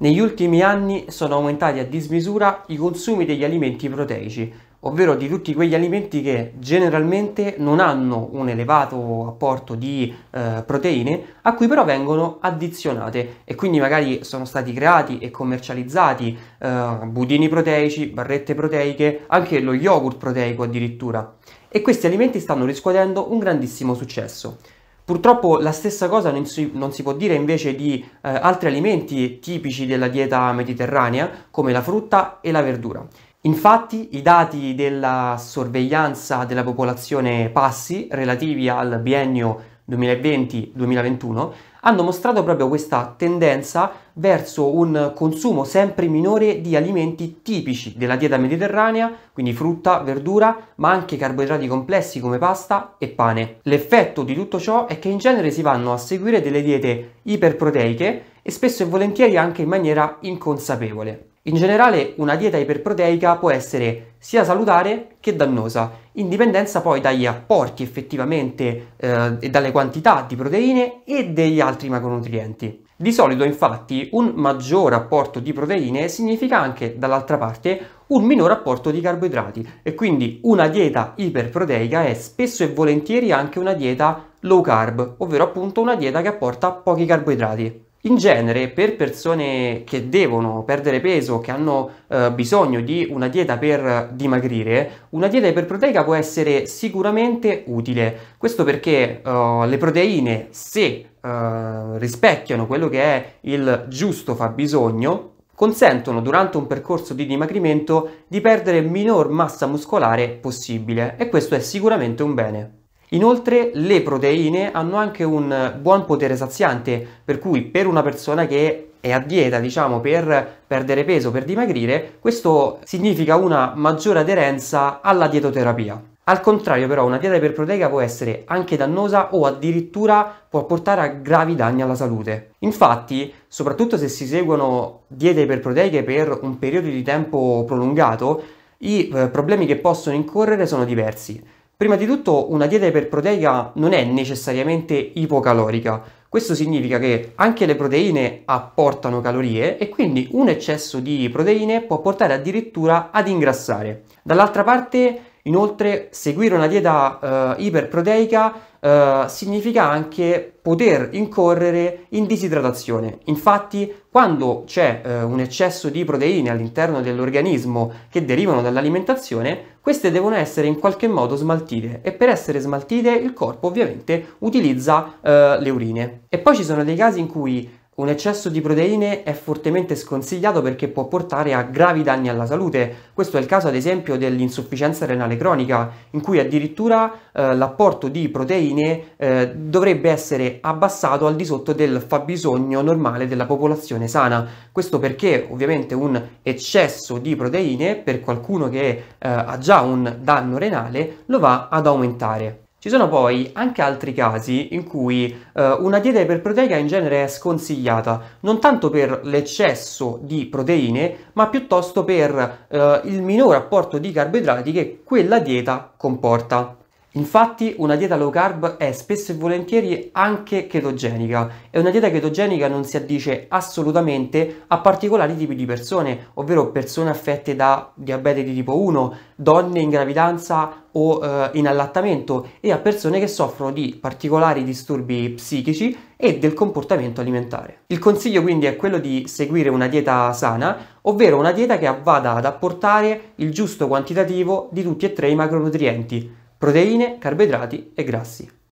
Negli ultimi anni sono aumentati a dismisura i consumi degli alimenti proteici, ovvero di tutti quegli alimenti che generalmente non hanno un elevato apporto di eh, proteine, a cui però vengono addizionate e quindi magari sono stati creati e commercializzati eh, budini proteici, barrette proteiche, anche lo yogurt proteico addirittura. E questi alimenti stanno riscuotendo un grandissimo successo. Purtroppo la stessa cosa non si, non si può dire invece di eh, altri alimenti tipici della dieta mediterranea come la frutta e la verdura. Infatti i dati della sorveglianza della popolazione passi relativi al biennio 2020-2021 hanno mostrato proprio questa tendenza verso un consumo sempre minore di alimenti tipici della dieta mediterranea, quindi frutta, verdura, ma anche carboidrati complessi come pasta e pane. L'effetto di tutto ciò è che in genere si vanno a seguire delle diete iperproteiche e spesso e volentieri anche in maniera inconsapevole. In generale una dieta iperproteica può essere sia salutare che dannosa, in dipendenza poi dagli apporti effettivamente eh, e dalle quantità di proteine e degli altri macronutrienti. Di solito infatti un maggior apporto di proteine significa anche dall'altra parte un minor apporto di carboidrati e quindi una dieta iperproteica è spesso e volentieri anche una dieta low carb, ovvero appunto una dieta che apporta pochi carboidrati. In genere, per persone che devono perdere peso, che hanno eh, bisogno di una dieta per dimagrire, una dieta iperproteica può essere sicuramente utile. Questo perché uh, le proteine, se uh, rispecchiano quello che è il giusto fabbisogno, consentono durante un percorso di dimagrimento di perdere minor massa muscolare possibile e questo è sicuramente un bene. Inoltre le proteine hanno anche un buon potere saziante, per cui per una persona che è a dieta, diciamo, per perdere peso, per dimagrire, questo significa una maggiore aderenza alla dietoterapia. Al contrario però una dieta iperproteica può essere anche dannosa o addirittura può portare a gravi danni alla salute. Infatti, soprattutto se si seguono diete iperproteiche per un periodo di tempo prolungato, i eh, problemi che possono incorrere sono diversi. Prima di tutto una dieta iperproteica non è necessariamente ipocalorica, questo significa che anche le proteine apportano calorie e quindi un eccesso di proteine può portare addirittura ad ingrassare. Dall'altra parte Inoltre, seguire una dieta eh, iperproteica eh, significa anche poter incorrere in disidratazione. Infatti, quando c'è eh, un eccesso di proteine all'interno dell'organismo che derivano dall'alimentazione, queste devono essere in qualche modo smaltite e per essere smaltite il corpo ovviamente utilizza eh, le urine. E poi ci sono dei casi in cui un eccesso di proteine è fortemente sconsigliato perché può portare a gravi danni alla salute. Questo è il caso ad esempio dell'insufficienza renale cronica, in cui addirittura eh, l'apporto di proteine eh, dovrebbe essere abbassato al di sotto del fabbisogno normale della popolazione sana. Questo perché ovviamente un eccesso di proteine per qualcuno che eh, ha già un danno renale lo va ad aumentare. Ci sono poi anche altri casi in cui eh, una dieta iperproteica in genere è sconsigliata, non tanto per l'eccesso di proteine, ma piuttosto per eh, il minore apporto di carboidrati che quella dieta comporta. Infatti una dieta low carb è spesso e volentieri anche chetogenica e una dieta chetogenica non si addice assolutamente a particolari tipi di persone, ovvero persone affette da diabete di tipo 1, donne in gravidanza o eh, in allattamento e a persone che soffrono di particolari disturbi psichici e del comportamento alimentare. Il consiglio quindi è quello di seguire una dieta sana, ovvero una dieta che vada ad apportare il giusto quantitativo di tutti e tre i macronutrienti proteine, carboidrati e grassi.